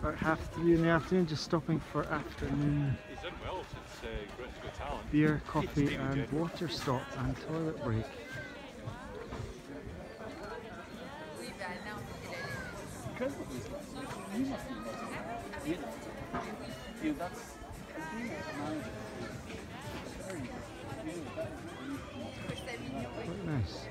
About half three in the afternoon, just stopping for afternoon beer, coffee and water stop and toilet break. Quite nice.